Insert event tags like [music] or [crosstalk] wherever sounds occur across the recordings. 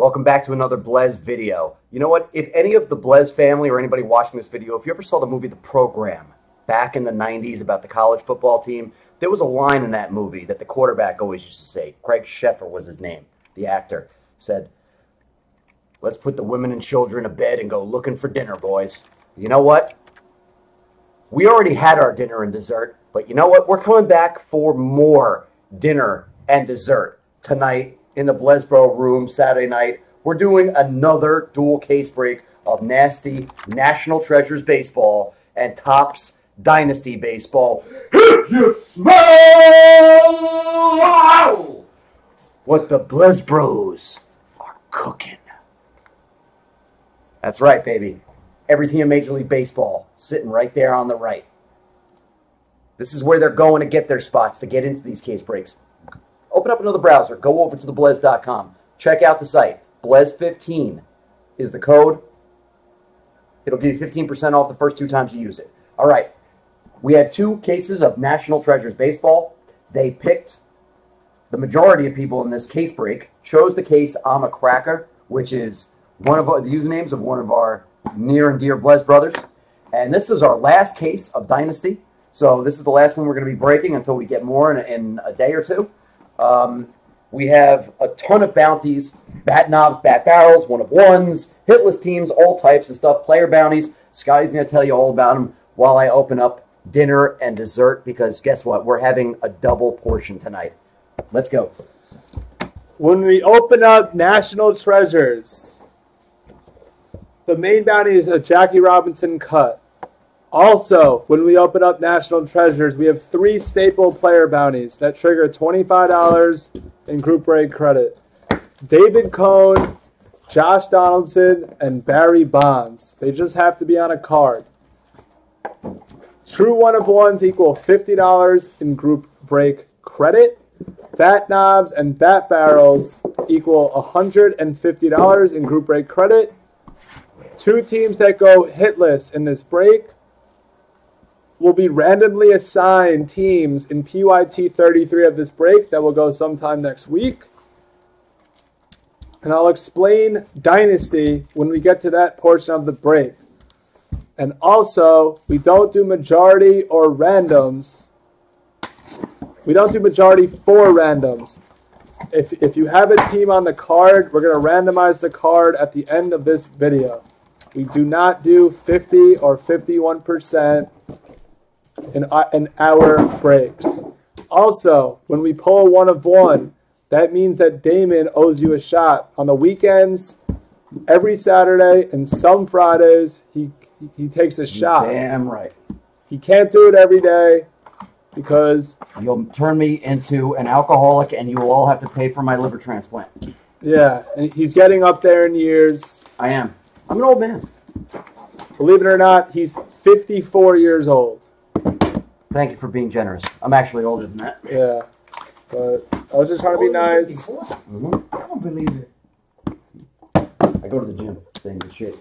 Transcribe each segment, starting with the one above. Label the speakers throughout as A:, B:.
A: Welcome back to another Blez video. You know what? If any of the Blez family or anybody watching this video, if you ever saw the movie The Program back in the 90s about the college football team, there was a line in that movie that the quarterback always used to say. Craig Sheffer was his name, the actor. Said, Let's put the women and children to bed and go looking for dinner, boys. You know what? We already had our dinner and dessert, but you know what? We're coming back for more dinner and dessert tonight in the Blezbro room Saturday night. We're doing another dual case break of nasty National Treasures baseball and Topps Dynasty baseball. If you smell what the Blezbros are cooking. That's right, baby. Every team in Major League Baseball sitting right there on the right. This is where they're going to get their spots to get into these case breaks. Open up another browser. Go over to theblez.com. Check out the site. Blez15 is the code. It'll give you 15% off the first two times you use it. All right. We had two cases of National Treasures baseball. They picked the majority of people in this case break chose the case I'm a Cracker, which is one of our, the usernames of one of our near and dear Blez brothers. And this is our last case of Dynasty. So this is the last one we're going to be breaking until we get more in, in a day or two. Um, we have a ton of bounties, bat knobs, bat barrels, one of ones, hitless teams, all types of stuff, player bounties. Scotty's going to tell you all about them while I open up dinner and dessert because guess what? We're having a double portion tonight. Let's go.
B: When we open up National Treasures, the main bounty is a Jackie Robinson cut. Also, when we open up National Treasures, we have three staple player bounties that trigger $25 in group break credit. David Cone, Josh Donaldson, and Barry Bonds. They just have to be on a card. True one of ones equal $50 in group break credit. Bat knobs and bat barrels equal $150 in group break credit. Two teams that go hitless in this break will be randomly assigned teams in PYT 33 of this break that will go sometime next week. And I'll explain Dynasty when we get to that portion of the break. And also, we don't do majority or randoms. We don't do majority for randoms. If, if you have a team on the card, we're going to randomize the card at the end of this video. We do not do 50 or 51% in, uh, in our breaks. Also, when we pull a one of one, that means that Damon owes you a shot. On the weekends, every Saturday and some Fridays, he, he takes a shot.
A: Damn right.
B: He can't do it every day because
A: You'll turn me into an alcoholic and you will all have to pay for my liver transplant.
B: yeah, and he's getting up there in years.
A: I am. I'm an old man.
B: Believe it or not, he's 54 years old.
A: Thank you for being generous. I'm actually older than that.
B: Yeah, but I was just trying to be nice.
A: Mhm.
C: I don't believe it.
A: I go to the gym. Stay in good shape.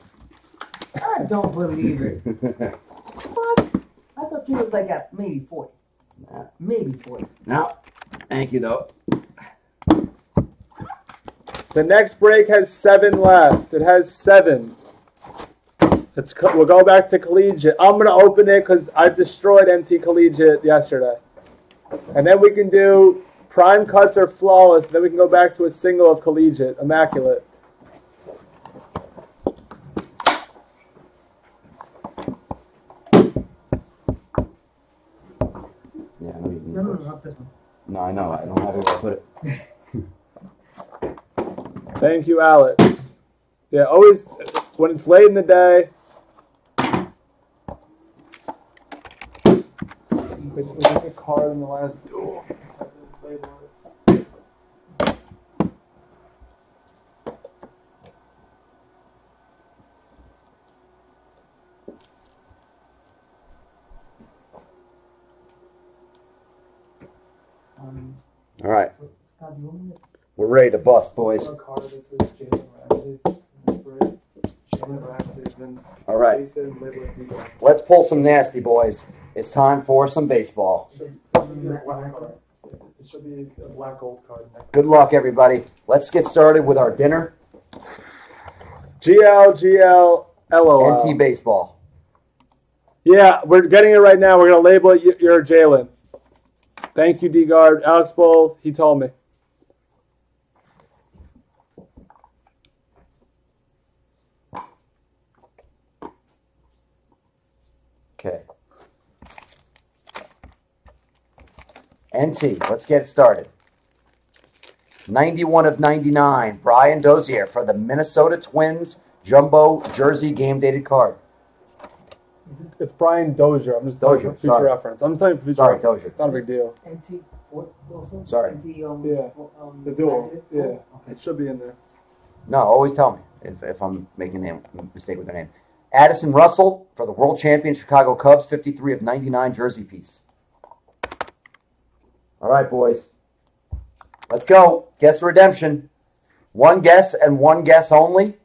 C: I don't believe it. [laughs] What? I thought you was like at maybe 40.
A: Nah.
C: Maybe 40.
A: no. Thank you, though.
B: The next break has seven left. It has seven. Let's co- we'll go back to collegiate. I'm gonna open it because I destroyed NT collegiate yesterday, and then we can do prime cuts or flawless. Then we can go back to a single of collegiate, immaculate.
A: Yeah, I know you can
C: No, no,
A: put-
C: no, not this one.
A: No, I know. I don't have it where I put it.
B: Thank you, Alex. Yeah, always when it's late in the day. We we took a card in the last duel.
C: Um,
A: All right.
C: Scott, you want me
A: We're ready to bust, boys.
B: A card that says Jalen Ramsey. That's great. Jalen Ramsey has been
A: All right.
B: Jason Midland Debo.
A: Let's pull some nasty, boys. It's time for some baseball.
B: It should be a black gold card.
A: Good luck, everybody. Let's get started with our dinner
B: GL, GL, LOL.
A: NT baseball.
B: Yeah, we're getting it right now. We're going to label it y- your Jalen. Thank you, D Guard. Alex Bull, he told me.
A: Okay. NT, let's get started. 91 of 99, Brian Dozier for the Minnesota Twins Jumbo Jersey game dated card.
B: It's Brian Dozier. I'm just telling you
A: Dozier,
B: future
A: sorry.
B: reference. I'm just telling you for future
A: Sorry,
B: reference.
A: Dozier.
B: Not a big deal.
C: NT, what, also?
A: Sorry.
C: NT, um,
B: Yeah.
C: um,
B: The dual. Yeah.
C: Oh, Okay.
B: It should be in there.
A: No, always tell me if, if I'm making a mistake with the name. Addison Russell for the world champion Chicago Cubs, 53 of 99 jersey piece. All right, boys. Let's go. Guess redemption. One guess and one guess only.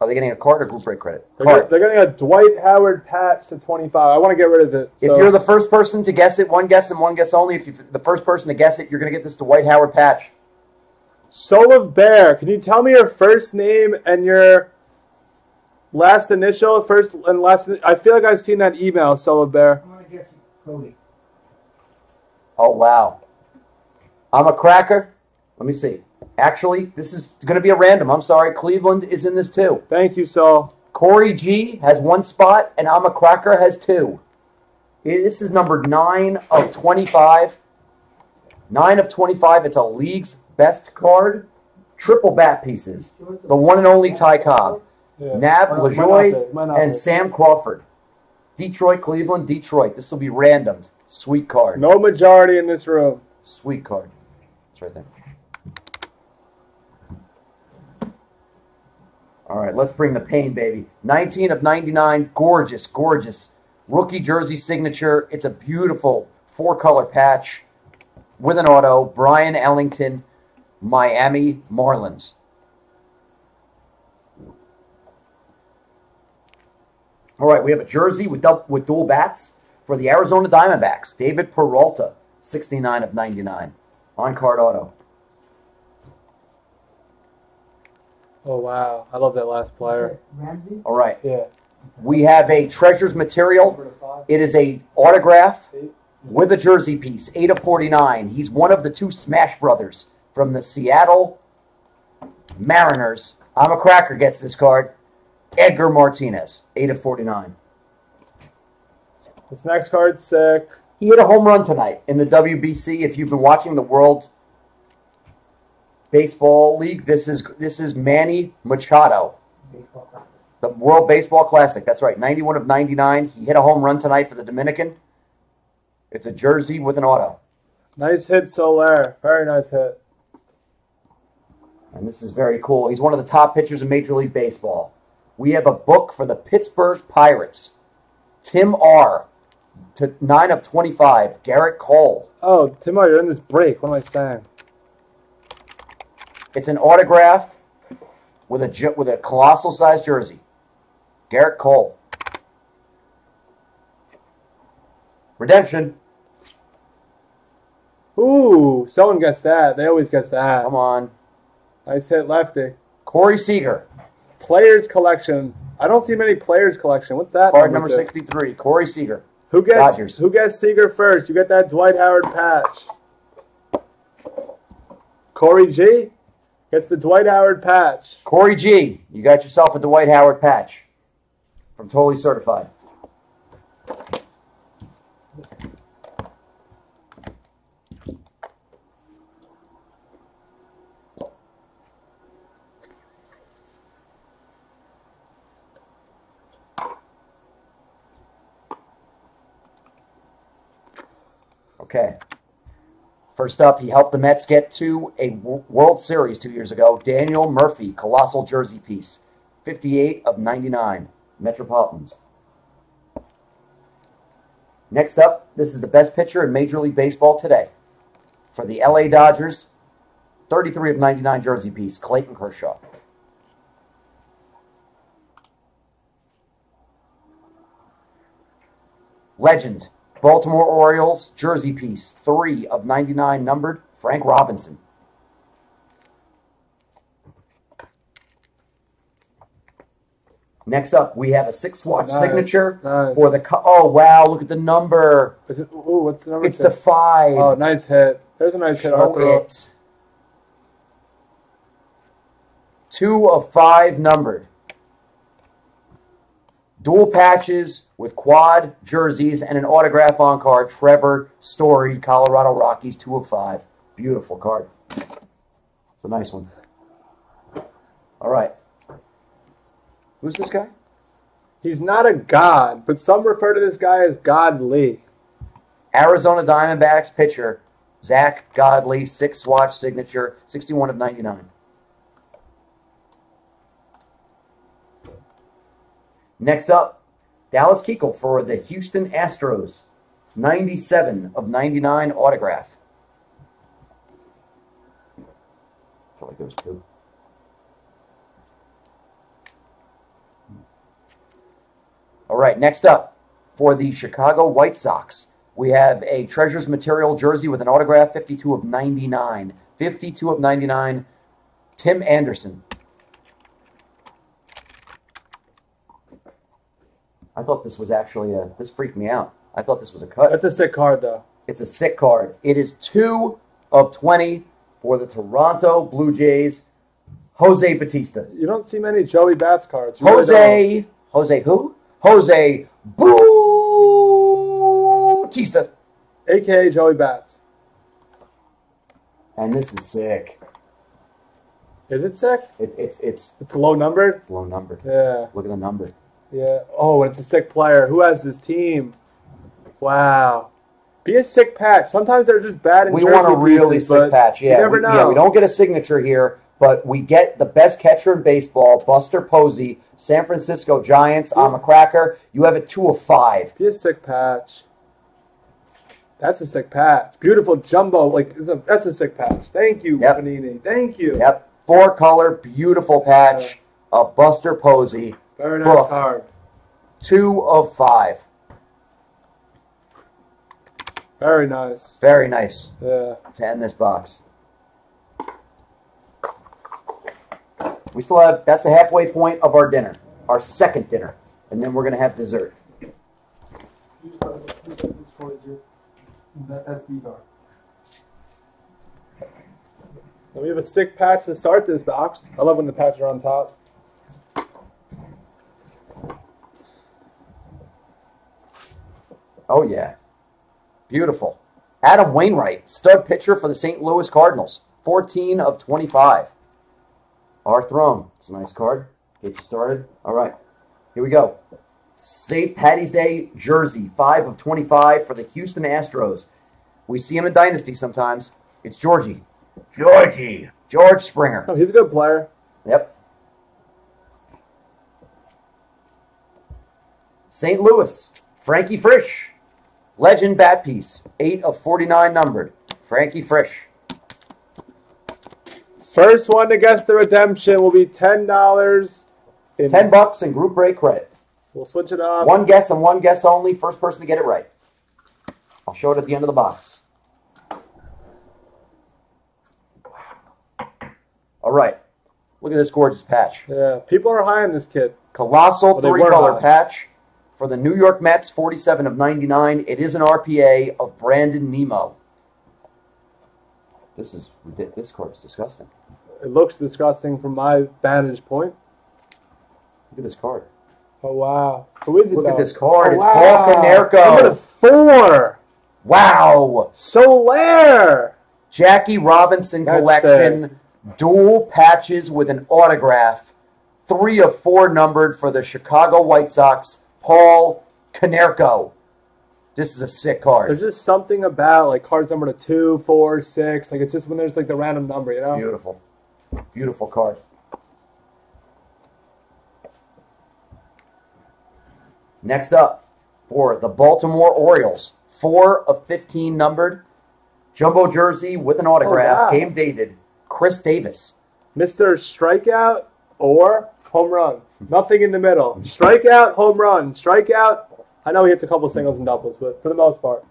A: Are they getting a card or group break credit?
B: They're,
A: Card.
B: get- they're getting a Dwight Howard patch to 25. I want to get rid of it.
A: If you're the first person to guess it, one guess and one guess only. If you're the first person to guess it, you're going to get this Dwight Howard patch.
B: Soul of Bear, can you tell me your first name and your last initial? First and last. I feel like I've seen that email, Soul of Bear.
C: I'm gonna guess Cody.
A: Oh, wow. I'm a cracker. Let me see. Actually, this is going to be a random. I'm sorry. Cleveland is in this too.
B: Thank you, Soul.
A: Corey G has one spot, and I'm a cracker has two. This is number nine of 25. Nine of 25. It's a league's best card. Triple bat pieces. The one and only Ty Cobb.
B: Yeah.
A: Nap,
B: Might not- might not
A: Lajoie,
B: be, might not
A: and. Sam Crawford. Detroit, Cleveland, Detroit. This will be randomed. Sweet card.
B: No majority in this room.
A: Sweet card. All right, let's bring the pain, baby. 19 of 99. Gorgeous, gorgeous. Rookie jersey signature. It's a beautiful four color patch with an auto. Brian Ellington, Miami Marlins. All right, we have a jersey with, with dual bats for the Arizona Diamondbacks. David Peralta, 69 of 99. On card auto.
B: Oh wow, I love that last player.
C: Ramsey?
A: All right,
B: Yeah.
A: we have a treasures material. It is a autograph with a jersey piece, 8 of 49. He's one of the two Smash Brothers from the Seattle Mariners. I'm a cracker gets this card. Edgar Martinez, 8 of 49.
B: This next card's sick.
A: He hit a home run tonight in the WBC. If you've been watching the World Baseball League, this is this is Manny Machado, the World Baseball Classic. That's right, 91 of 99. He hit a home run tonight for the Dominican. It's a jersey with an auto.
B: Nice hit, Soler. Very nice hit.
A: And this is very cool. He's one of the top pitchers in Major League Baseball. We have a book for the Pittsburgh Pirates. Tim R. To 9 of 25. Gerrit Cole.
B: Oh, Timo, you're in this break. What am I saying?
A: It's an autograph with a ju- with a colossal sized jersey. Gerrit Cole. Redemption.
B: Ooh, someone gets that. They always gets that.
A: Come on.
B: Nice hit, lefty.
A: Corey Seager.
B: Players collection. I don't see many players collection. What's that?
A: Card number
B: to?
A: 63. Corey Seager.
B: Who gets
A: Dodgers.
B: who gets Seager first? You get that Dwight Howard patch. Corey G gets the Dwight Howard patch.
A: Corey G. You got yourself a Dwight Howard patch from Totally Certified. Okay. First up, he helped the Mets get to a World Series two years ago. Daniel Murphy, colossal jersey piece, 58 of 99, Metropolitans. Next up, this is the best pitcher in Major League Baseball today. For the LA Dodgers, 33 of 99 jersey piece, Clayton Kershaw. Legend, Baltimore Orioles jersey piece, 3 of 99 numbered, Frank Robinson. Next up, we have a six swatch
B: Nice,
A: signature
B: nice.
A: for the. Co- oh wow! Look at the number.
B: Is it, ooh, what's the number?
A: It's the five.
B: Oh, nice hit. There's a nice hit,
A: Show
B: Arthur.
A: it. Two of five numbered. Dual patches with quad jerseys and an autograph on card. Trevor Story, Colorado Rockies, two of five. Beautiful card. It's a nice one. All right. Who's this guy?
B: He's not a god, but some refer to this guy as godly.
A: Arizona Diamondbacks pitcher Zack Godley, six swatch signature, 61 of 99. Next up, Dallas Keuchel for the Houston Astros, 97 of 99 autograph. I feel like there was two. All right, next up, for the Chicago White Sox, we have a Treasures Material jersey with an autograph, 52 of 99. 52 of 99, Tim Anderson. I thought this was actually a. This freaked me out. I thought this was a cut.
B: That's a sick card, though.
A: It's a sick card. It is two of 20 for the Toronto Blue Jays, Jose Bautista.
B: You don't see many Joey Bats cards. You really
A: Jose, Jose who? Jose Bautista.
B: don't. AKA Joey Bats.
A: And this is sick.
B: Is it sick?
A: It's it's it's
B: It's low numbered?
A: it's low numbered.
B: Yeah.
A: Look at the number.
B: Yeah. Oh, and it's a sick player. Who has this team? Wow. Be a sick patch. Sometimes they're just bad in
A: We want a really
B: pieces,
A: sick patch. Yeah,
B: you never
A: we,
B: know.
A: yeah. We don't get a signature here, but we get the best catcher in baseball, Buster Posey, San Francisco Giants. I'm a cracker. You have a two of five.
B: Be a sick patch. That's a sick patch. Beautiful jumbo. Like it's a, that's a sick patch. Thank you,
A: Yep.
B: Panini. Thank you.
A: Yep, four color, beautiful patch of Buster Posey.
B: Very nice card.
A: Two of five.
B: Very nice.
A: Very nice
B: Yeah.
A: to end this box. We still have, that's the halfway point of our dinner, our second dinner. And then we're going to have dessert.
B: And we have a sick patch to start this box. I love when the patches are on top.
A: Oh, yeah. Beautiful. Adam Wainwright, stud pitcher for the St. Louis Cardinals. 14 of 25. Our throne. It's a nice card. Get you started. All right. Here we go. St. Patty's Day jersey. 5 of 25 for the Houston Astros. We see him in Dynasty sometimes. It's Georgie. Georgie. George Springer.
B: Oh, he's a good player.
A: Yep. St. Louis, Frankie Frisch. Legend bat piece, 8 of 49 numbered. Frankie Frisch.
B: First one to guess the redemption will be ten dollars.
A: 10 bucks and group break credit.
B: We'll switch it up.
A: One guess and one guess only. First person to get it right. I'll show it at the end of the box. All right. Look at this gorgeous patch.
B: Yeah, people are high on this kid.
A: Colossal
B: Well,
A: three color
B: high.
A: patch for the New York Mets, 47 of 99. It is an RPA of Brandon Nimmo. This is this card is disgusting.
B: It looks disgusting from my vantage point.
A: Look at this card.
B: Oh wow, who is it?
A: Look at this card.
B: Oh,
A: It's
B: wow.
A: Paul Konerko.
B: Number four.
A: Wow.
B: Solaire.
A: Jackie Robinson
B: That's
A: collection, dual patches with an autograph, three of four numbered for the Chicago White Sox, Paul Konerko. This is a sick card.
B: There's just something about like cards number to two, four, six. Like it's just when there's like the random number, you know.
A: Beautiful. Beautiful card. Next up, for the Baltimore Orioles, 4 of 15 numbered, jumbo jersey with an autograph,
B: Oh, wow.
A: game dated, Chris Davis.
B: Mr. Strikeout or home run. Nothing in the middle. Strikeout, home run. Strikeout. I know he hits a couple singles and doubles, but for the most part.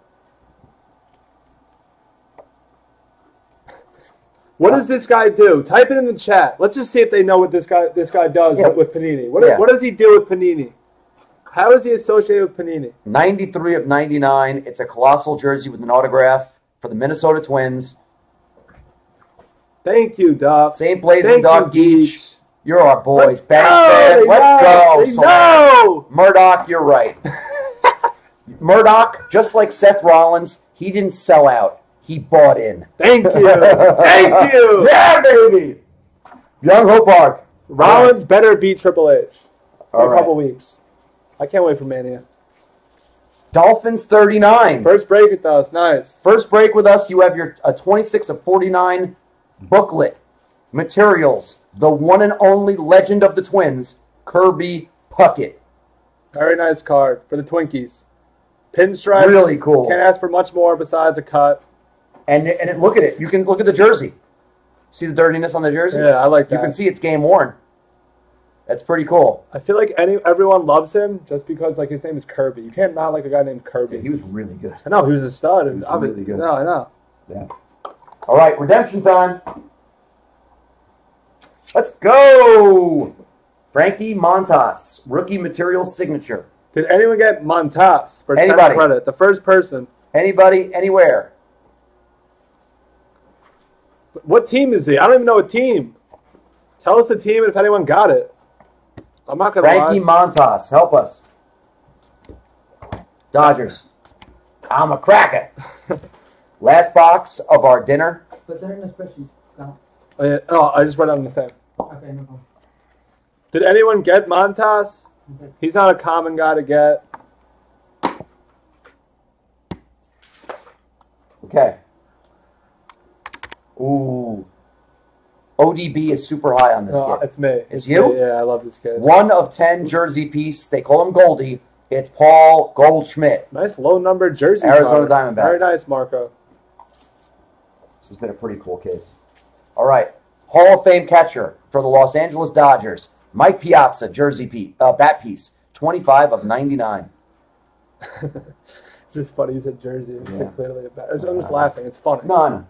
B: What does this guy do? Type it in the chat. Let's just see if they know what this guy this guy does
A: Yeah.
B: with, with Panini. What,
A: Yeah.
B: what does he do with Panini? How is he associated with Panini?
A: 93 of 99. It's a colossal jersey with an autograph for the Minnesota Twins.
B: Thank you, Doc.
A: St. Blaise
B: Thank
A: Dog
B: you,
A: Geach.
B: Geach.
A: You're our boys.
B: Let's
A: Banks
B: go!
A: Let's go. Soler. Murdoch, you're right. [laughs] Murdoch, just like Seth Rollins, he didn't sell out. He bought in.
B: Thank you. [laughs] Thank you.
A: Yeah, baby. Young Hope Park.
B: Rollins better beat Triple H
A: All
B: a
A: right.
B: couple weeks. I can't wait for Mania.
A: Dolphins 39.
B: First break with us. Nice.
A: First break with us, you have your a 26 of 49 booklet materials. The one and only legend of the twins, Kirby Puckett.
B: Very nice card for the Twinkies. Pinstripes.
A: Really cool.
B: Can't ask for much more besides a cut.
A: And and it, look at it. You can look at the jersey. See the dirtiness on the jersey?
B: Yeah, I like that.
A: You can see it's game worn. That's pretty cool.
B: I feel like any everyone loves him just because like his name is Kirby. You can't not like a guy named Kirby.
A: He was really good.
B: I know he was a stud. He was
A: really good.
B: No, I know.
A: Yeah. All right, redemption time. Let's go. Frankie Montas, rookie material signature.
B: Did anyone get Montas for 10
A: Anybody.
B: credit? The first person.
A: Anybody, anywhere.
B: What team is he? I don't even know what team. Tell us the team and if anyone got it. I'm not gonna
A: Frankie
B: lie.
A: Montas, help us. Dodgers. I'm a cracker. [laughs] Last box of our dinner.
C: Put that in the spreadsheet. No.
B: Oh. Oh, I just read it on the thing.
C: Okay, no problem.
B: Did anyone get Montas? He's not a common guy to get.
A: Okay. Ooh. ODB is super high on this
B: No,
A: kid.
B: it's me.
A: It's you?
B: me. Yeah, I love this kid.
A: One of ten jersey piece. They call him Goldie. It's Paul Goldschmidt.
B: Nice low number jersey.
A: Arizona
B: card.
A: Diamondbacks.
B: Very nice, Marco.
A: This has been a pretty cool case. All right. Hall of Fame catcher for the Los Angeles Dodgers. Mike Piazza, jersey piece, uh, bat piece. 25 of 99. [laughs]
B: It's just funny. You said jersey. It's
A: Yeah.
B: clearly a bad. I'm just laughing. It's funny.
A: None.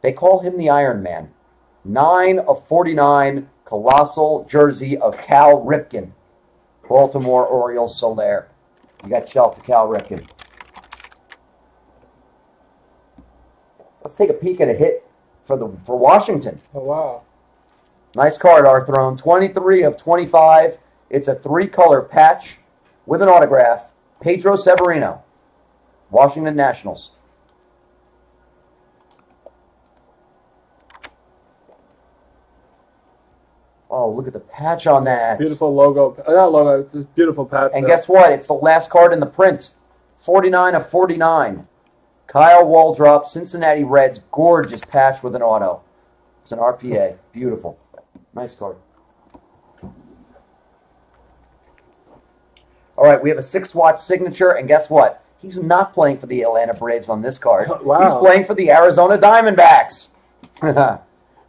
A: They call him the Iron Man. 9 of 49, colossal jersey of Cal Ripken. Baltimore Orioles Soler. You got shelf to Cal Ripken. Let's take a peek at a hit for the for Washington.
B: Oh wow.
A: Nice card, Arthrone. 23 of 25. It's a three color patch with an autograph. Pedro Severino, Washington Nationals. Oh, look at the patch on that.
B: Beautiful logo. Oh, Not logo. This beautiful patch.
A: And
B: there.
A: guess what? It's the last card in the print. 49 of 49. Kyle Waldrop, Cincinnati Reds, gorgeous patch with an auto. It's an RPA. Beautiful. Nice card. All right, we have a six swatch signature, and guess what? He's not playing for the Atlanta Braves on this card. [laughs]
B: Wow.
A: He's playing for the Arizona Diamondbacks. [laughs]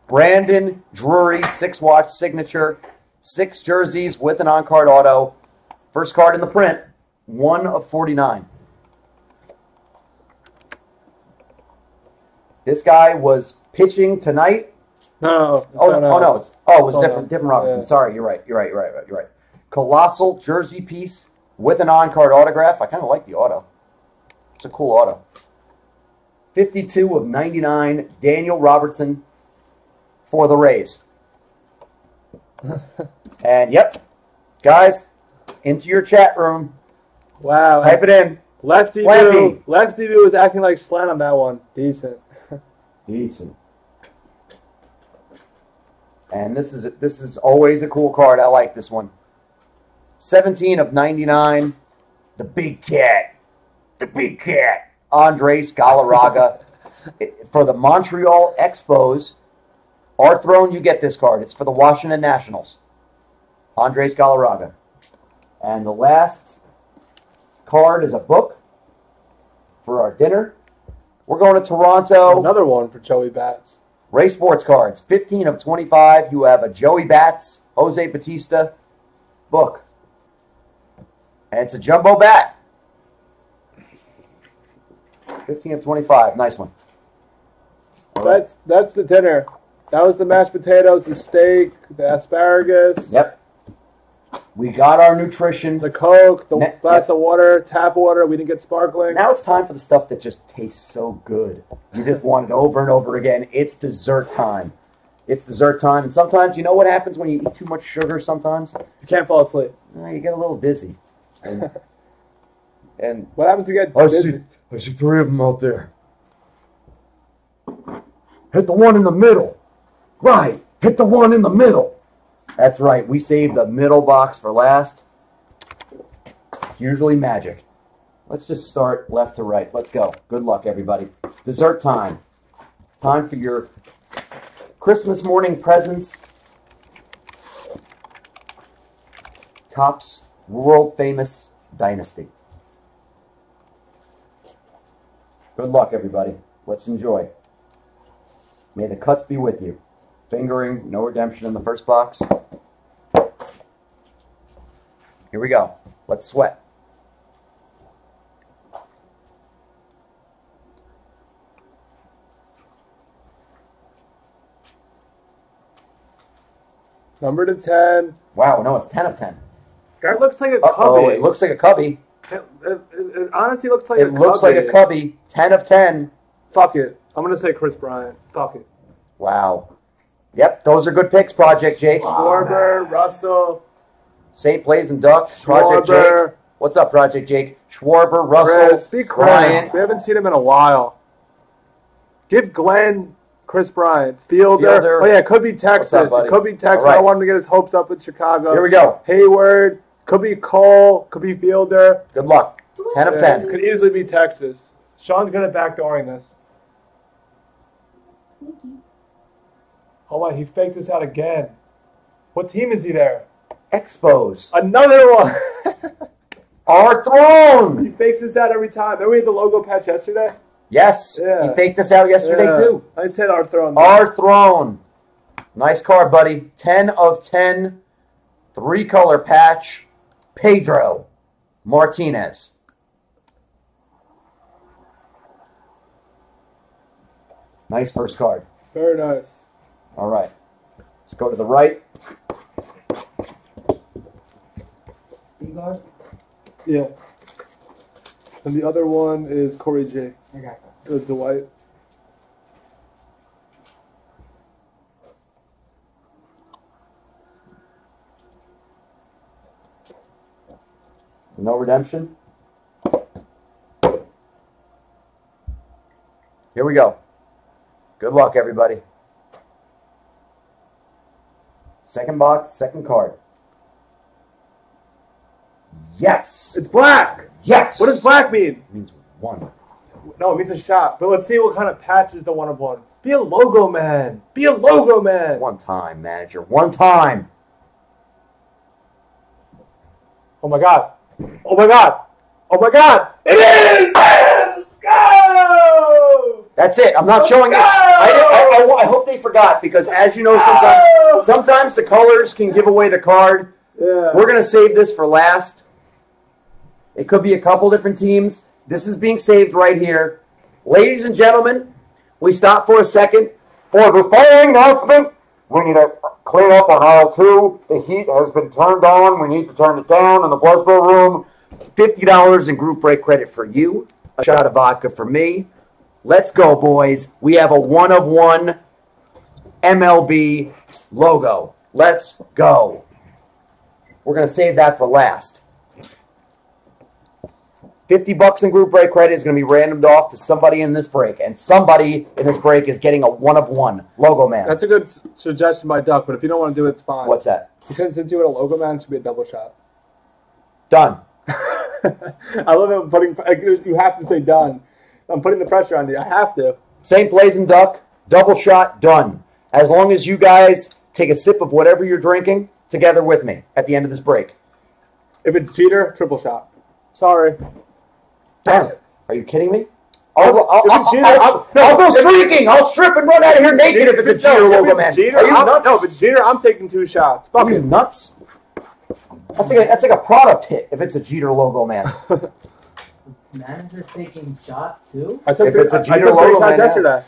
A: Brandon Drury, six swatch signature, six jerseys with an on card auto. First card in the print, one of 49. This guy was pitching tonight.
B: No, no,
A: Oh,
B: someone
A: oh no, it's, oh, it was different,
B: else.
A: different Robinson.
B: Yeah.
A: Sorry, you're right. You're right. You're right. You're right. Colossal jersey piece with an on card autograph. I kind of like the auto. It's a cool auto. 52 of 99, Daniel Robertson for the Rays. [laughs] and yep, guys, into your chat room.
B: Wow.
A: Type it in.
B: Lefty
A: Slanty.
B: View. Lefty View was acting like slant on that one. Decent.
A: Decent. And this is this is always a cool card. I like this one. 17 of 99. The big cat. The big cat. Andres Galarraga. [laughs] For the Montreal Expos. Arthrone, you get this card. It's for the Washington Nationals. Andres Galarraga. And the last card is a book for our dinner. We're going to Toronto.
B: Another one for Joey Bats.
A: Ray Sports Cards, 15 of 25. You have a Joey Bats, Jose Bautista book. And it's a jumbo bat. 15 of 25. Nice one. Right.
B: That's that's the dinner. That was the mashed potatoes, the steak, the asparagus,
A: Yep. We got our nutrition.
B: the Coke, the
A: Ne-
B: glass of water, tap water. We didn't get sparkling.
A: Now it's time for the stuff that just tastes so good. You just want it over and over again. It's dessert time. It's dessert time. And sometimes, you know what happens when you eat too much sugar sometimes?
B: You can't fall asleep.
A: Uh, you get a little dizzy. And, [laughs] and
B: What happens if you get
A: I
B: dizzy?
A: see, I see three of them out there. Hit the one in the middle. Right. Hit the one in the middle. That's right. We saved the middle box for last. It's usually magic. Let's just start left to right. Let's go. Good luck, everybody. Dessert time. It's time for your Christmas morning presents. Topps world famous dynasty. Good luck, everybody. Let's enjoy. May the cuts be with you. Fingering, no redemption in the first box. Here we go. Let's sweat.
B: Number to ten.
A: Wow, no, it's 10 of 10.
B: That looks like a
A: Uh oh,
B: cubby.
A: it looks like a cubby.
B: It, it- it- honestly looks like
A: It
B: a
A: looks like a cubby. 10 of 10.
B: Fuck it. I'm gonna say Kris Bryant. Fuck it.
A: Wow. Yep, those are good picks, Project Jake.
B: Schwarber, Russell,
A: St. Plays and Duck, Project Jake. What's up, Project Jake? Schwarber, Russell,
B: Kris. Be
A: Kris.
B: We haven't seen him in a while. Give Glenn Kris Bryant. Fielder.
A: Fielder.
B: Oh yeah, it could be Texas.
A: up,
B: it could be Texas.
A: All right.
B: I want him to get his hopes up with Chicago.
A: Here we go.
B: Heyward. Could be Cole. Could be Fielder.
A: Good luck. 10 of
B: Yeah,
A: 10.
B: Could easily be Texas. Sean's good at backdooring this. Oh my, he faked this out again. What team is he there?
A: Expos.
B: Another one. [laughs]
A: Our throne.
B: he fakes this out every time. Remember we had the logo patch yesterday?
A: Yes.
B: Yeah.
A: He faked us out yesterday,
B: Yeah.
A: too.
B: I said our throne.
A: Our throne. Nice card, buddy. 10 of 10. Three color patch. Pedro Martinez. Nice first card.
B: Very nice.
A: All right. Let's go to the right.
C: Igor?
B: Yeah. And the other one is Corey J.
C: I got that.
B: Uh, Dwight.
A: No redemption. Here we go. Good luck, everybody. Second box, second card. Yes.
B: It's black.
A: Yes.
B: What does black mean?
A: It means one.
B: No, it means a shot. But let's see what kind of patch is the one of one. Be a logo man. Be a logo man.
A: One time, manager. One time.
B: Oh my god. Oh my god. Oh my god. It is. Let's go.
A: That's it. I'm not
B: Let's
A: showing it. I, I, I, I hope they forgot because, as you know, sometimes sometimes the colors can give away the card.
B: Yeah.
A: We're gonna save this for last. It could be a couple different teams. This is being saved right here. Ladies and gentlemen, we stop for a second for the following announcement. We need to clean up on aisle two. The heat has been turned on. We need to turn it down in the Bloodsport room. $50 in group break credit for you. A shot of vodka for me. Let's go, boys. We have a one of one MLB logo. Let's go. We're going to save that for last. 50 bucks in group break credit is going to be randomed off to somebody in this break. And somebody in this break is getting a one of one logo man.
B: That's a good s- suggestion by Duck, but if you don't want to do it, it's fine.
A: What's that?
B: Since, since you had a logo man, it should be a double shot.
A: Done. [laughs]
B: I love it putting. like, You have to say done. I'm putting the pressure on you. I have to.
A: St. Blazing Duck, double shot, done. As long as you guys take a sip of whatever you're drinking together with me at the end of this break.
B: If it's Jeter, triple shot. Sorry.
A: Done. Are you kidding me? I'll, go- I'll, I'll,
B: it's
A: I'll-
B: I'll- no,
A: I'll go streaking. I'll strip and run out of here naked if it's a Jeter
B: no,
A: logo man.
B: Jeter,
A: Are you
B: I'm,
A: nuts?
B: No, if it's Jeter, I'm taking two shots. Fuck
A: Are you
B: it.
A: nuts? That's like a, that's like a product hit if it's a Jeter logo man.
C: Manager's taking shots too.
B: I took,
A: If
B: three,
A: it's a
B: I, I
A: Jeter
B: took
A: logo,
B: shots
A: man,
B: yesterday.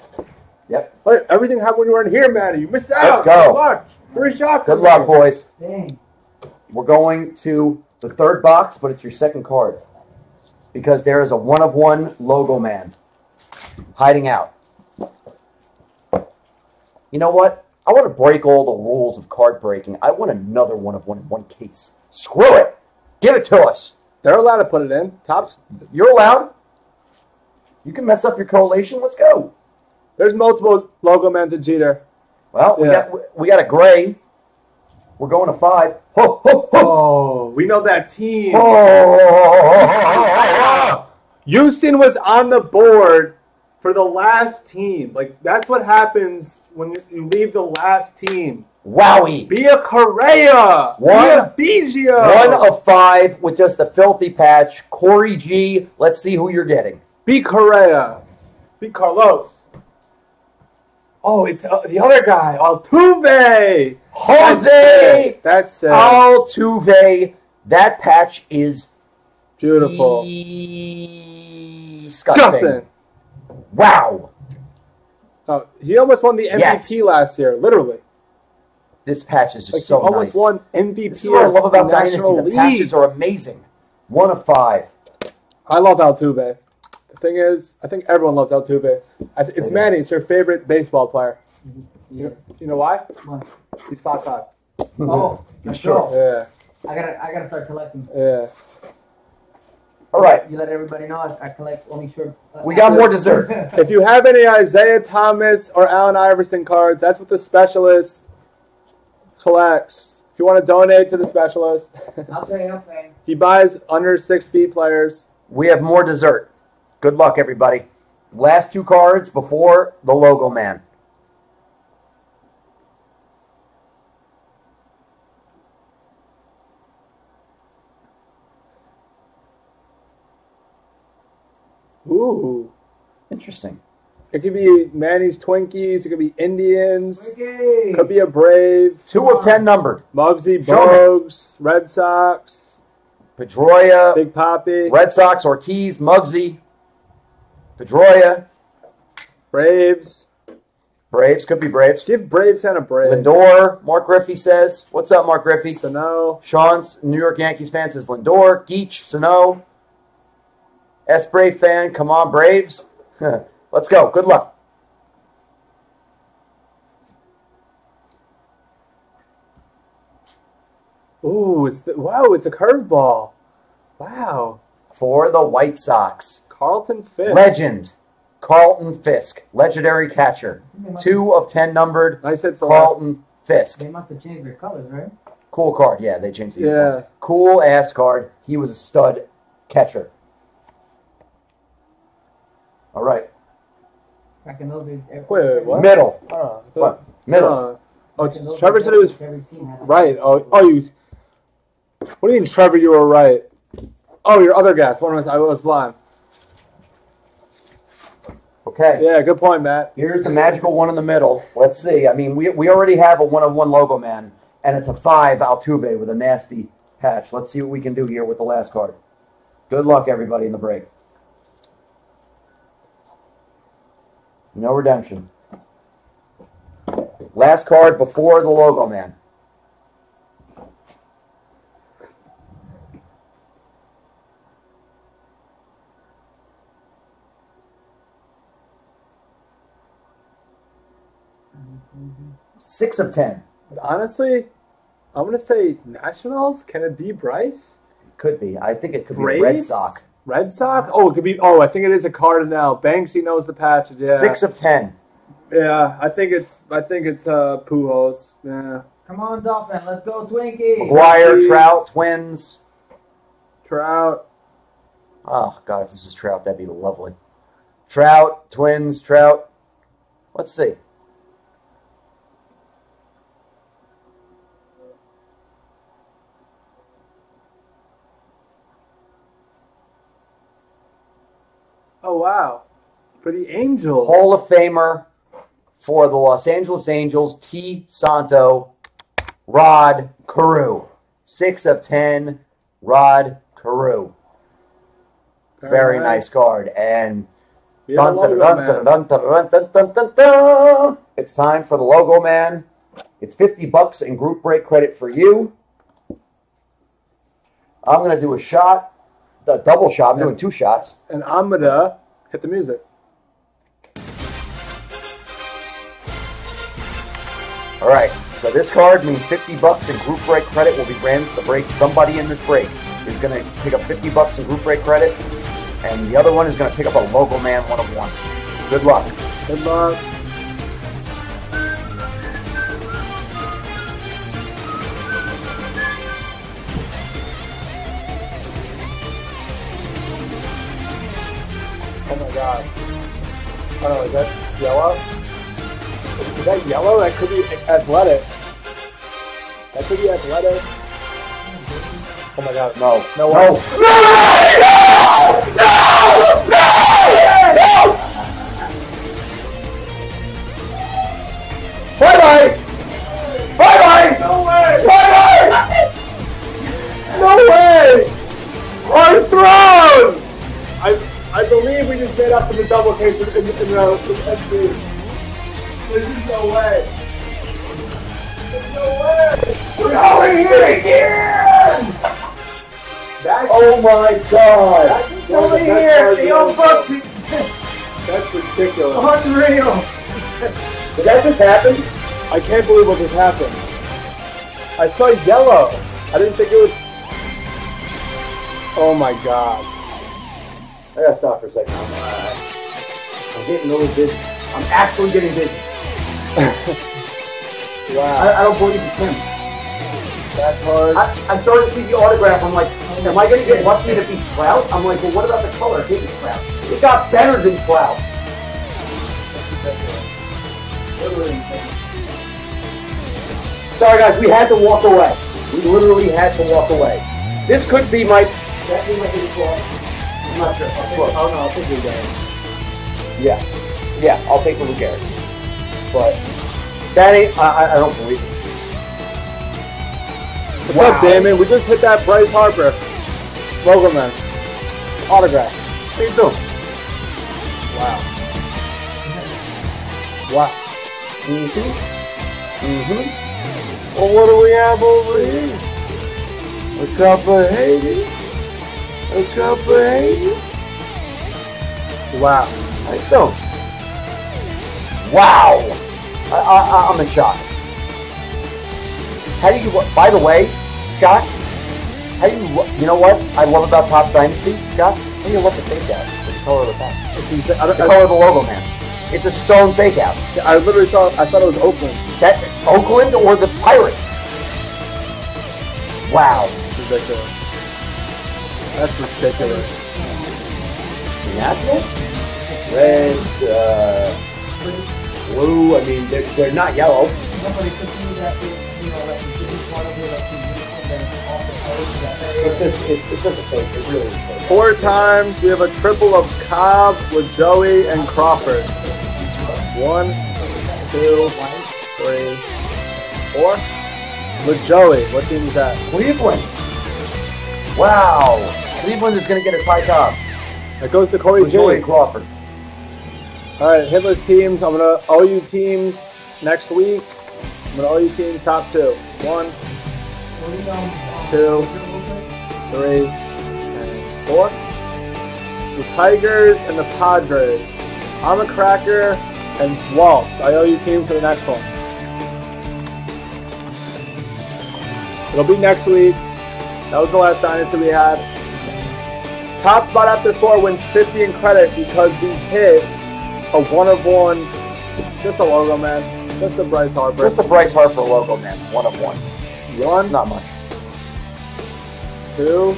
A: Yep.
B: Wait, everything happened when you weren't here, Manny. You missed out.
A: Let's go.
B: Watch. Three shots.
A: Good luck, boys.
C: Dang.
A: We're going to the third box, but it's your second card. Because there is a one of one logo man hiding out. You know what? I want to break all the rules of card breaking. I want another one of one in one case. Screw it! Give it to us.
B: They're allowed to put it in. Topps.
A: You're allowed. You can mess up your collation. Let's go.
B: There's multiple logo mans at Jeter.
A: Well, we, got, we got a gray. We're going to five. Ho, ho, ho.
B: Oh, we know that team.
A: Oh.
B: Houston was on the board for the last team. Like that's what happens when you, leave the last team.
A: Wowie.
B: Be a Correa.
A: One-
B: Be a Biggio.
A: One of five with just a filthy patch. Corey G. Let's see who you're getting.
B: Be Correa. Be Carlos. Oh, it's uh, the other guy, Altuve.
A: Jose
B: That's it.
A: Altuve. That patch is
B: Beautiful.
A: disgusting.
B: Disgusting.
A: Wow.
B: Oh, he almost won the MVP
A: Yes.
B: last year, literally.
A: This patch is just
B: Like
A: so
B: he almost
A: nice.
B: won MVP.
A: This is what I love about
B: the
A: Dynasty.
B: National
A: The patches are amazing. One of five.
B: I love Altuve. The thing is, I think everyone loves Altuve. I th- it's
A: Yeah.
B: Manny. It's your favorite baseball player. You
C: Yeah.
B: know, you know why?
C: Why?
B: He's five five. [laughs]
C: Oh, let's
A: Sure.
B: Yeah,
C: I gotta, I gotta start collecting.
B: yeah.
A: All right.
C: You let everybody know I, I collect only short. Uh,
A: We got more dessert. [laughs]
B: If you have any Isaiah Thomas or Allen Iverson cards, that's what the specialist collects. If you want to donate to the specialist, [laughs]
C: I'll pay. I'll pay.
B: he buys under six feet players.
A: We have more dessert. Good luck, everybody. Last two cards before the logo man.
B: Ooh.
A: Interesting.
B: It could be Manny's Twinkies. It could be Indians.
C: Okay.
B: Could be a Brave.
A: Two of ten numbered.
B: Muggsy
A: Show
B: Bogues. Red Sox.
A: Pedroia,
B: Big Poppy.
A: Red Sox, Ortiz, Muggsy, Pedroia,
B: Braves.
A: Braves, could be Braves.
B: Give Braves fan a break.
A: Lindor, Mark Griffey says. What's up, Mark Griffey?
B: Sano.
A: Sean's New York Yankees fan says Lindor, Geach, Sano. S Brave fan, come on, Braves. [laughs] Let's go. Good luck.
B: Ooh, it's the, wow, it's a curveball. Wow.
A: For the White Sox.
B: Carlton Fisk.
A: Legend, Carlton Fisk, legendary catcher. Two of ten numbered,
B: Nice hit select.
A: Carlton Fisk.
C: They must have changed their colors, right?
A: Cool card. Yeah, they changed the
B: Yeah.
A: uniform. Cool ass card. He was a stud catcher. All right.
C: Back in those days. every-
B: Wait, wait, what?
A: Middle.
B: Oh,
A: What? Middle.
B: uh, oh,
C: back in those
B: Trevor
C: days,
B: said it was
C: every team had a-
B: right. Oh, oh, you. What do you mean, Trevor? You were right. Oh, your other guess. One was I was blind.
A: Okay.
B: Yeah, good point, Matt.
A: Here's the magical one in the middle. Let's see. I mean, we, we already have a one of one logo man, and it's a five Altuve with a nasty patch. Let's see what we can do here with the last card. Good luck, everybody, in the break. No redemption. Last card before the logo man. Six of ten.
B: Honestly, I'm gonna say Nationals. Can it be Bryce?
A: Could be. I think it could be Red Sox.
B: Red Sox? Oh, it could be. Oh, I think it is a Cardinal. Banksy knows the patches. Yeah.
A: Six of ten.
B: Yeah, I think it's. I think it's uh Pujols. Yeah.
C: Come on, Dolphin. Let's go, Twinkie.
A: McGwire,
B: Yankees.
A: Trout, Twins.
B: Trout.
A: Oh God, if this is Trout, that'd be lovely. Trout, Twins, Trout. Let's see.
B: Oh wow, for the Angels.
A: Hall of Famer for the Los Angeles Angels, T. Santo, Rod Carew. Six of ten, Rod Carew. Very nice card. And
B: We have a
A: dun, dun, dun, dun, dun, dun, dun, dun, dun, dun. it's time for the logo man. It's 50 bucks in group break credit for you. I'm going to do a shot, a double shot. I'm doing two shots.
B: And I'm gonna hit the music.
A: All right. So this card means 50 bucks in group break credit will be ran to the break. Somebody in this break is going to pick up 50 bucks in group break credit, and the other one is going to pick up a logo man one of one. Good luck.
B: Good luck. Don't know, is that yellow? Is that yellow? That could be athletic. That could be athletic. Oh my god.
A: No.
B: No
A: No.
B: way.
A: Bye
B: made the double case in, in, in uh, the in There's just no way. There's no way.
A: We're going here again.
B: That's,
A: Oh my God.
B: that's,
C: Over here, the old book.
B: that's ridiculous.
C: Unreal.
A: Did that just happen?
B: I can't believe what just happened. I saw yellow. I didn't think it was. Oh my god.
A: I gotta stop for a second. I'm, uh, I'm getting a little busy. I'm actually getting busy. [laughs]
B: Wow.
A: I, I don't believe it's him.
B: That's hard.
A: I, I'm starting to see the autograph. I'm like, am I gonna get lucky to be Trout? I'm like, well, what about the color? It didn't Trout. It got better than Trout. Sorry, guys, we had to walk away. We literally had to walk away. This could be my. That be my. I'm not sure. I'll look.
B: Oh no, I'll take your game.
A: Yeah, yeah, I'll take the Lou Gehrig. But that ain't. I, I- I don't believe it.
B: What's
A: Wow.
B: up, Damon? We just hit that Bryce Harper logo man autograph.
A: How you doing?
B: Wow. Wow.
A: Mm-hmm. Mm-hmm.
B: Well, what do we have over here? A cup of Hades. A cup of Wow.
A: Doing? Wow. I, I, I'm in shock. How do you? By the way, Scott. How do you? You know what I love about Topps Dynasty, Scott? How do you love the fake out? The color of the top.
B: It's insane. I,
A: The
B: I,
A: color of the logo, man. It's a stone fake out.
B: I literally saw. I thought it was Oakland.
A: That Oakland or the Pirates? Wow.
B: Ridiculous. That's ridiculous.
A: The Nationals? Red, uh, blue. I mean, they're, they're not yellow.
C: Nobody could see that, you know, like, this is one of the, like, the uniform that's off the colors of that.
A: It's just, it's, it's just a fake. It really is fake.
B: Four times we have a triple of Cobb with Lajoie and Crawford. One, two, three, four. With Lajoie, what team is that?
A: Cleveland. Wow. Cleveland is going to get a tie top.
B: That goes to Corey Lajoie
A: Crawford.
B: All right, hitless teams. I'm gonna owe you teams next week. I'm gonna owe you teams top two. One, Two. three, and four. The Tigers and the Padres. I'm a cracker and Walt. I owe you teams for the next one. It'll be next week. That was the last dynasty we had. Top spot after four wins 50 in credit because we hit a one of one. Just a logo, man. Just a Bryce Harper.
A: Just the Bryce Harper logo, man. One of one.
B: one,
A: Not much.
B: two.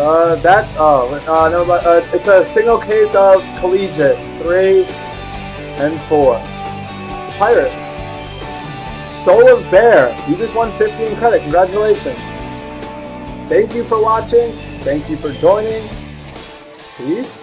B: Uh, that's oh, uh, no, but uh, it's a single case of collegiate. Three and four. The Pirates. Soul of Bear. You just won 15 credit. Congratulations. Thank you for watching. Thank you for joining. Peace.